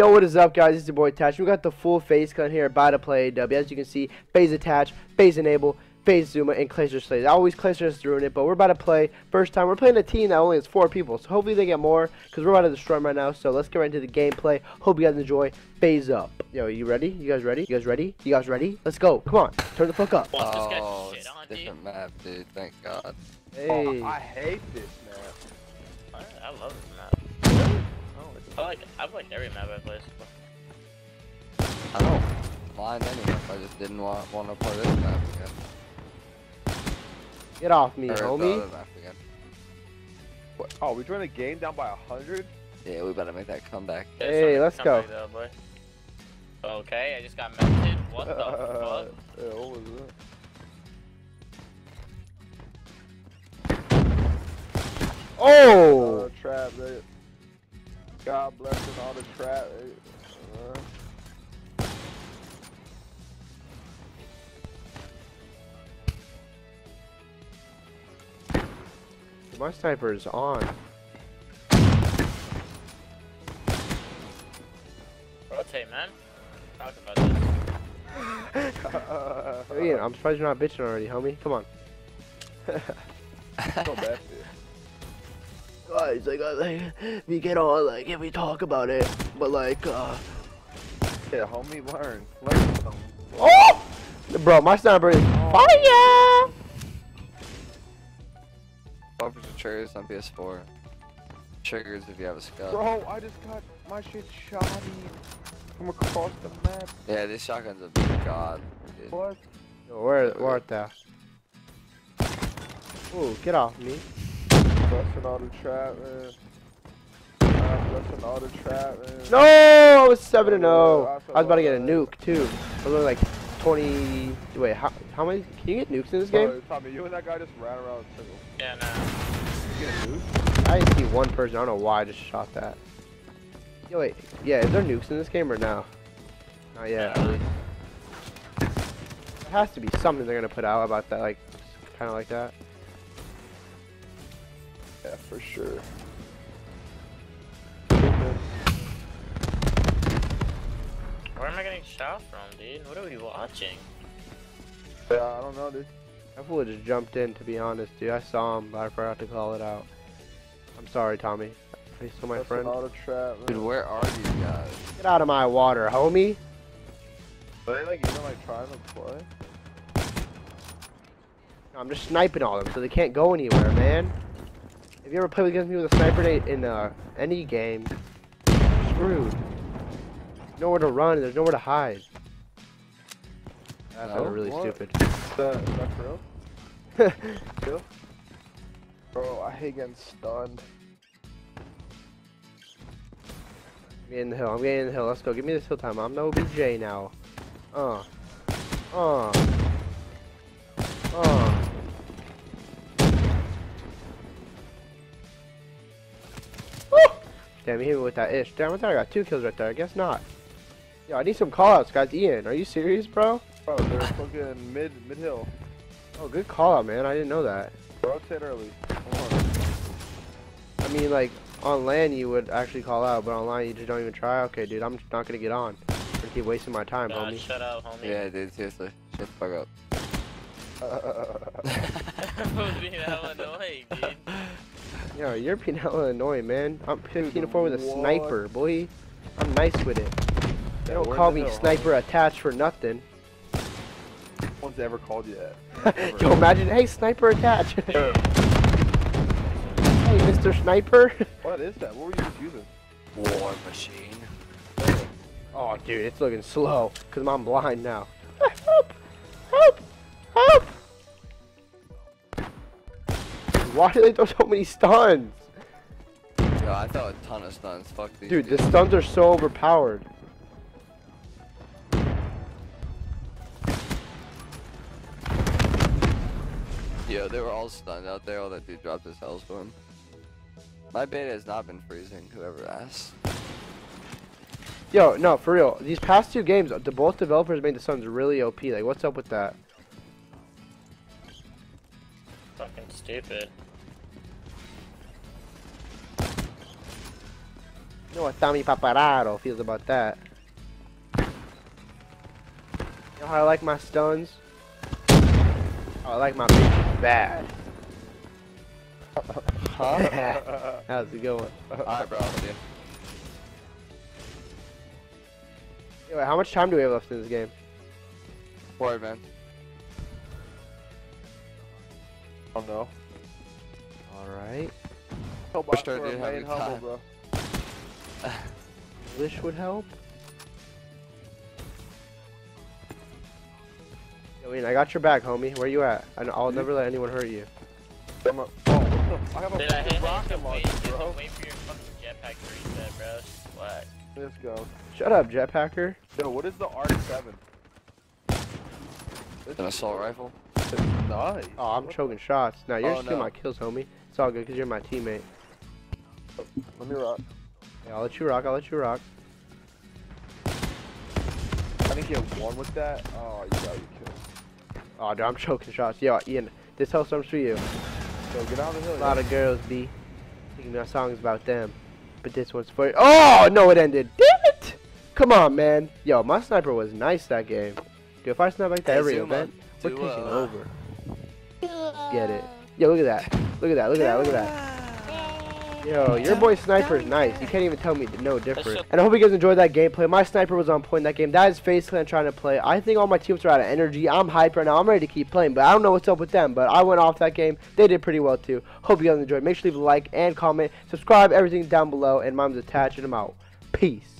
Yo, what is up, guys? It's your boy Tash. We got the full face gun here, about to play W. As you can see, FaZe attach, FaZe enable, FaZe ZooMaa, and Glacier Slays. Always Glacier doing it, but we're about to play first time. We're playing a team that only has four people, so hopefully they get more, because we're about to destroy them right now. So let's get right into the gameplay. Hope you guys enjoy. FaZe up. Yo, you ready? You guys ready? You guys ready? You guys ready? Let's go. Come on. Turn the fuck up. Oh, it's a different map, dude. Thank God. Hey. Oh, I hate this map. I, I love this map. Oh, I like I've liked every map I played. I don't mind any map. I just didn't want want to play this map again. Get off me, Or the homie. other map again. What? Oh, we joined a game down by a hundred. Yeah, we better make that comeback. There's Hey, let's go. Though. Okay, I just got melted. What the fuck? Yeah, what was that? Oh! Uh, trap. They, God bless us all the trap. Uh, My sniper is on. Rotate, man. Talk about this. uh, yeah, I'm surprised you're not bitching already, homie. Come on. so bad. dude. Guys, like, uh, like, we get all like, if we talk about it, but like, uh, Yeah, homie, learn. Learn something. oh, bro, my sniper is fire. Bumpers and triggers on PS4. Triggers if you have a scout. Bro, I just got my shit shotty from across the map. Yeah, this shotgun's a big god. Dude. What? Where, where art thou? Ooh, get off me. Busting all the trap, man. Busting all trap, man. No, I was seven and oh. zero. I I was about to get a nuke too. I was only like twenty. Wait, how how many? Can you get nukes in this game? Bro, Tommy, you and that guy just ran around in circles. Yeah, nah. You get a nuke? I didn't see one person. I don't know why I just shot that. Yo, wait. Yeah, is there nukes in this game or no? Not yet. at No. least. There has to be something they're gonna put out about that, like, kind of like that. Yeah, for sure. Where am I getting shot from, dude? What are we watching? Yeah, I don't know, dude. I fool just jumped in, to be honest, dude. I saw him, but I forgot to call it out. I'm sorry, Tommy. Face to my Busting friend. all the trap, man. Dude, where are these guys? Get out of my water, homie. Are they like even like trying to play? I'm just sniping all of them, so they can't go anywhere, man. If you ever play against me with a sniper in- in uh, any game, you're screwed. Nowhere to run, there's nowhere to hide. That No? sounded really What? stupid. Is that, is that for real? Real? Bro, I hate getting stunned. I'm getting the hill, I'm getting in the hill. Let's go, give me this hill time. I'm no BJ now. Uh. Uh. Uh. Damn, he hit me with that ish. Damn, I thought I got two kills right there. I guess not. Yo, I need some callouts, guys. Ian, are you serious, bro? Bro, they're fucking mid mid hill. Oh, good call out, man. I didn't know that. Rotate early. Come on. I mean, like, on land you would actually call out, but online you just don't even try. Okay, dude, I'm not gonna get on. I'm keep wasting my time, God, homie. shut up, homie. Yeah, dude, seriously. Shut the fuck up. I Yo, you're being hella annoying, man. I'm 15 to Dude, 4 with a what? sniper, boy. I'm nice with it. They don't where call me hell, sniper attached for nothing. No one's ever called you that. Ever. Yo, imagine, hey, sniper attached. hey, Mr. Sniper. What is that? What were you just using? War machine. oh, dude, it's looking slow, because I'm blind now. Why do they throw so many stuns? Yo, I thought a ton of stuns. Fuck these. Dude, the stuns are so overpowered. Yo, they were all stunned out there. All that dude dropped his hellstorm. My beta has not been freezing. Whoever asked. Yo, no, for real. These past two games, the both developers made the Suns really OP. Like, what's up with that? Stupid. You know what Tommy Papararo feels about that. You know how I like my stuns? Oh, I like my bitches bad. Huh? How's it going? Alright, bro. Yeah. Anyway, how much time do we have left in this game? Four, man. Oh no. Alright. Wish I for did a have main humble, time. bro. Wish would help. Yo, Ian, I got your back, homie. Where you at? I I'll hmm? never let anyone hurt you. I'm a, oh, I have a Dude, I hate fucking how you rocket launcher, bro. wait for your fucking jetpack to reset, bro. What? Let's go. Shut up, jetpacker. Yo, what is the R7? An assault rifle. Nice. Oh, I'm choking shots. Now you're Oh, stealing no. my kills, homie. It's all good because you're my teammate. Let me rock. Yeah, I'll let you rock. I'll let you rock. I didn't get one with that. Oh, you got your kill. Oh, dude, I'm choking shots. Yo, Ian, this hellstorm's for you. Yo, get out of the hill. A lot of girls be thinking my song's about them, but this one's for you. Oh no, it ended. Damn it! Come on, man. Yo, my sniper was nice that game. Dude, if I snipe like that Hey, every event, we're do, taking uh, over. Get it? Yo, look at that. Look at that. Look at that. Look at that. Yo, your boy sniper is nice. You can't even tell me no different. And I hope you guys enjoyed that gameplay. My sniper was on point in that game. That is FaZe Clan trying to play. I think all my teams are out of energy. I'm hyped right now. I'm ready to keep playing, but I don't know what's up with them. But I went off that game. They did pretty well too. Hope you guys enjoyed. Make sure to leave a like and comment. Subscribe. Everything down below. And mom's attached and I'm out. Peace.